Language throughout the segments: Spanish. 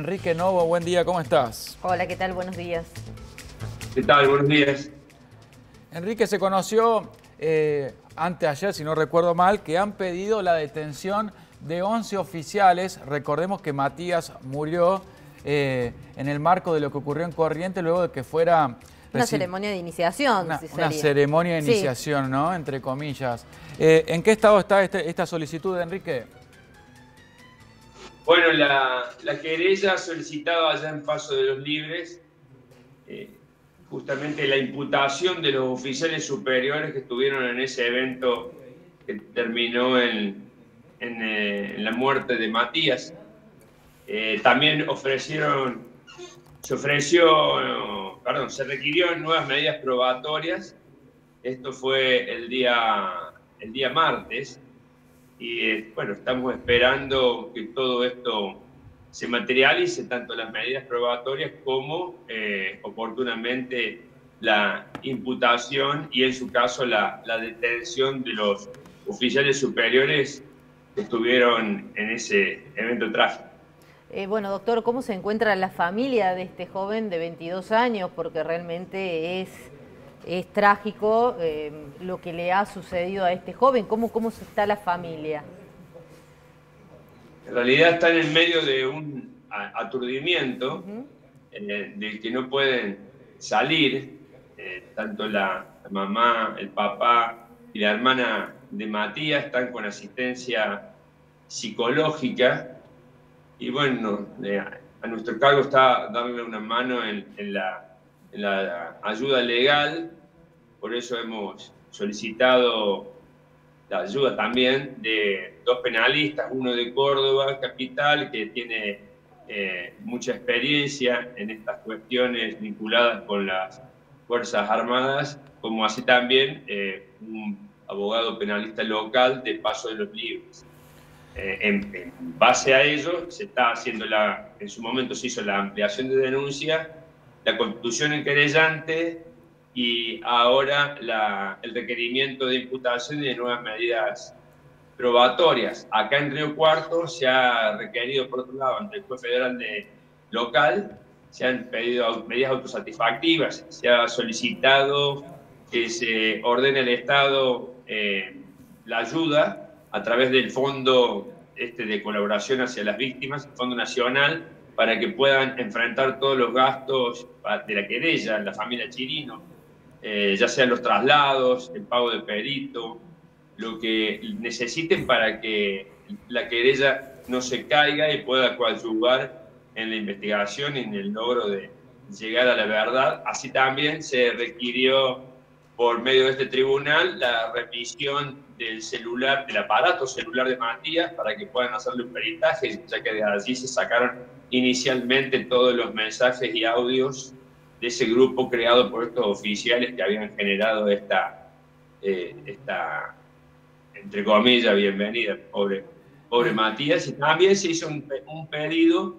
Enrique Novo, buen día, ¿cómo estás? Hola, ¿qué tal? Buenos días. ¿Qué tal? Buenos días. Enrique, se conoció eh, anteayer, si no recuerdo mal, que han pedido la detención de 11 oficiales. Recordemos que Matías murió eh, en el marco de lo que ocurrió en Corrientes luego de que fuera... Una ceremonia de iniciación. Una, ceremonia de iniciación, ¿no? Entre comillas. Eh, ¿En qué estado está este, esta solicitud, Enrique? Bueno, la, la querella solicitaba allá en Paso de los Libres eh, justamente la imputación de los oficiales superiores que estuvieron en ese evento que terminó en, en, la muerte de Matías. también ofrecieron, se ofreció perdón, se requirió nuevas medidas probatorias. Esto fue el día, el día martes. Y eh, bueno, estamos esperando que todo esto se materialice, tanto las medidas probatorias como eh, oportunamente la imputación y en su caso la, detención de los oficiales superiores que estuvieron en ese evento trágico. Eh, bueno, doctor, ¿cómo se encuentra la familia de este joven de 22 años? Porque realmente es, es trágico eh, lo que le ha sucedido a este joven. ¿Cómo, ¿Cómo está la familia? En realidad están en medio de un aturdimiento eh, del que no pueden salir, tanto la mamá, el papá y la hermana de Matías están con asistencia psicológica y bueno, a nuestro cargo está darle una mano en, la, ayuda legal, por eso hemos solicitado la ayuda también de dos penalistas, uno de Córdoba, capital, que tiene eh, mucha experiencia en estas cuestiones vinculadas con las Fuerzas Armadas, como así también eh, un abogado penalista local de Paso de los Libres. Eh, en, base a ello, se está haciendo la, en su momento se hizo la ampliación de denuncia, la constitución en querellante y ahora el requerimiento de imputación y de nuevas medidas probatorias. Acá en Río Cuarto se ha requerido, por otro lado, ante el juez federal de local, se han pedido medidas autosatisfactivas, se ha solicitado que se ordene al Estado eh, la ayuda a través del Fondo este, de Colaboración hacia las Víctimas, el Fondo Nacional, para que puedan enfrentar todos los gastos de la querella, la familia Chirino, eh, ya sean los traslados, el pago de perito, lo que necesiten para que la querella no se caiga y pueda coadyuvar en la investigación y en el logro de llegar a la verdad. Así también se requirió por medio de este tribunal la remisión del celular, del aparato celular de Matías para que puedan hacerle un peritaje, ya que de allí se sacaron inicialmente todos los mensajes y audios de ese grupo creado por estos oficiales que habían generado esta, eh, esta entre comillas, bienvenida, pobre, pobre Matías. Y también se hizo un, un pedido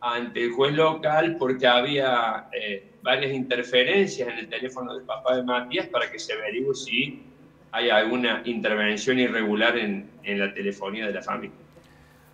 ante el juez local porque había eh, varias interferencias en el teléfono del papá de Matías para que se averigüe si hay alguna intervención irregular en, en la telefonía de la familia.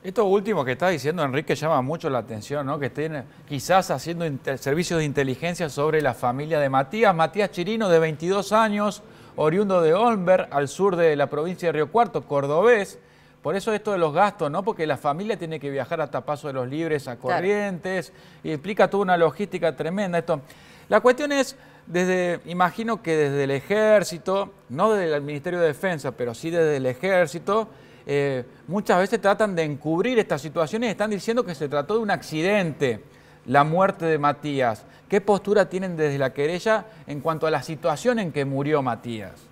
Esto último que está diciendo Enrique llama mucho la atención, ¿no? que estén quizás haciendo servicios de inteligencia sobre la familia de Matías. Matías Chirino, de 22 años, oriundo de Olmer, al sur de la provincia de Río Cuarto, cordobés. Por eso esto de los gastos, ¿no? Porque la familia tiene que viajar hasta Paso de los Libres a Corrientes y implica toda una logística tremenda esto. La cuestión es, desde, imagino que desde el ejército, no desde el Ministerio de Defensa, pero sí desde el ejército, eh, muchas veces tratan de encubrir estas situaciones y están diciendo que se trató de un accidente, la muerte de Matías. ¿Qué postura tienen desde la querella en cuanto a la situación en que murió Matías?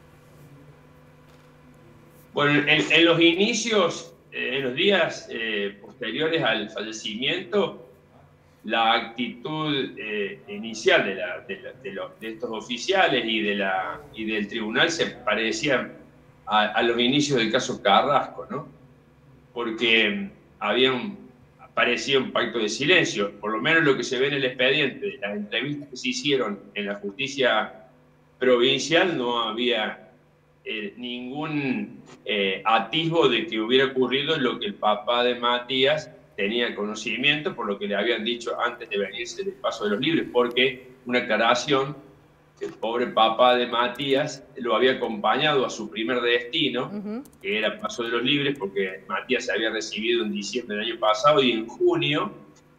Bueno, en, los inicios, eh, en los días eh, posteriores al fallecimiento, la actitud eh, inicial de, estos oficiales y, del tribunal se parecía a, los inicios del caso Carrasco, ¿no? Porque había un, parecía un pacto de silencio, por lo menos lo que se ve en el expediente, las entrevistas que se hicieron en la justicia provincial, no había eh, ningún eh, atisbo de que hubiera ocurrido lo que el papá de Matías tenía conocimiento por lo que le habían dicho antes de venirse del Paso de los Libres, porque una aclaración, el pobre papá de Matías lo había acompañado a su primer destino, que era Paso de los Libres, porque Matías se había recibido en diciembre del año pasado y en junio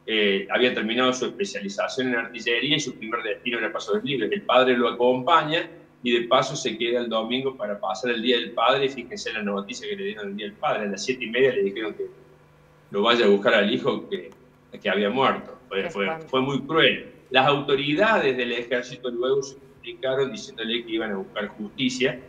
eh, había terminado su especialización en artillería y su primer destino era Paso de los Libres. El padre lo acompaña y de paso se queda el domingo para pasar el Día del Padre. Y fíjense la noticia que le dieron el Día del Padre. A las siete y media le dijeron que lo vaya a buscar al hijo que, que había muerto. Fue, fue, muy cruel. Las autoridades del ejército luego se comunicaron diciéndole que iban a buscar justicia.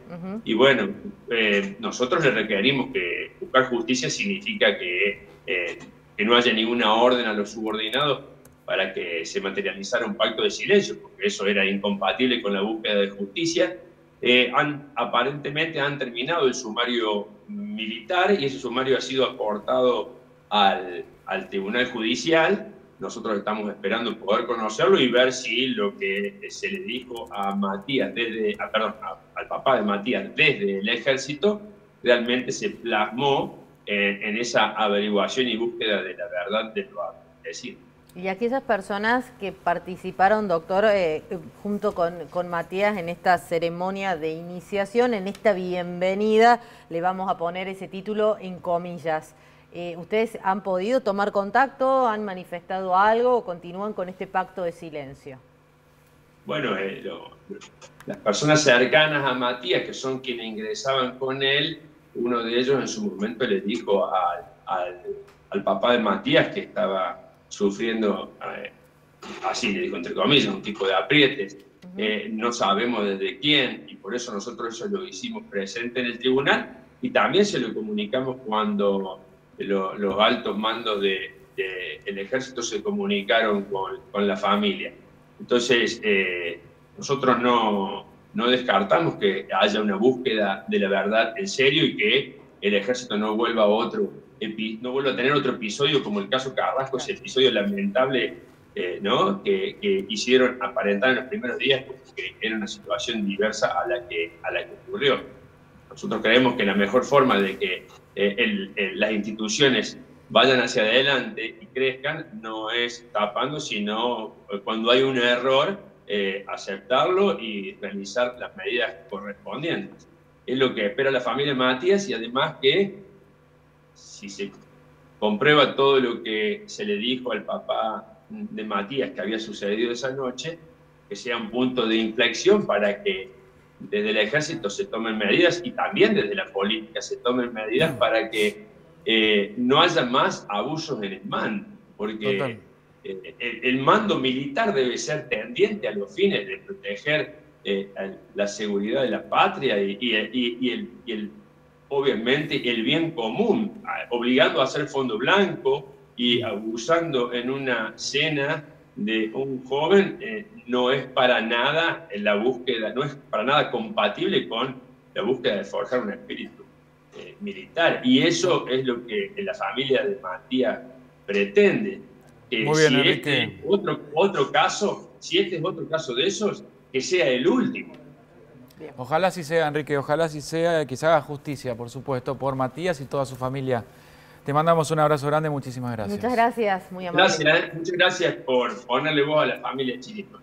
Y bueno, eh, nosotros le requerimos que buscar justicia significa que, eh, que no haya ninguna orden a los subordinados para que se materializara un pacto de silencio, porque eso era incompatible con la búsqueda de justicia. Eh, han, aparentemente han terminado el sumario militar y ese sumario ha sido aportado al, al Tribunal Judicial. Nosotros estamos esperando poder conocerlo y ver si lo que se le dijo a Matías, desde, ah, perdón, al papá de Matías desde el ejército, realmente se plasmó en, en esa averiguación y búsqueda de la verdad de lo decir. Y aquellas personas que participaron, doctor, eh, junto con, Matías en esta ceremonia de iniciación, en esta bienvenida, le vamos a poner ese título en comillas. Eh, ¿Ustedes han podido tomar contacto, han manifestado algo o continúan con este pacto de silencio? Bueno, eh, las personas cercanas a Matías, que son quienes ingresaban con él, uno de ellos en su momento le dijo al papá de Matías que estaba sufriendo, eh, así le digo entre comillas, un tipo de aprietes. Eh, no sabemos desde quién y por eso nosotros eso lo hicimos presente en el tribunal y también se lo comunicamos cuando los altos mandos del de, ejército se comunicaron con, con la familia. Entonces, eh, nosotros no, no descartamos que haya una búsqueda de la verdad en serio y que el ejército no vuelva a otro no vuelvo a tener otro episodio como el caso Carrasco, ese episodio lamentable eh, ¿no? que, hicieron aparentar en los primeros días porque era una situación diversa a la que, a la que ocurrió. Nosotros creemos que la mejor forma de que eh, las instituciones vayan hacia adelante y crezcan no es tapando, sino eh, cuando hay un error, aceptarlo y realizar las medidas correspondientes. Es lo que espera la familia Matías y además que si se comprueba todo lo que se le dijo al papá de Matías que había sucedido esa noche, que sea un punto de inflexión para que desde el ejército se tomen medidas y también desde la política se tomen medidas para que eh, no haya más abusos en el mando, porque eh, el, mando militar debe ser tendiente a los fines de proteger eh, la seguridad de la patria y, y el obviamente el bien común, obligando a hacer fondo blanco y abusando en una cena de un joven, eh, no es para nada la búsqueda, no es para nada compatible con la búsqueda de forjar un espíritu eh, militar. Y eso es lo que la familia de Matías pretende. Muy bien, si Este otro, otro caso, si este es otro caso de esos, que sea el último. Ojalá así sea, Enrique, ojalá así sea, que se haga justicia, por supuesto, por Matías y toda su familia. Te mandamos un abrazo grande, muchísimas gracias. Muchas gracias, muy amable. Gracias, muchas gracias por ponerle voz a la familia Chilito.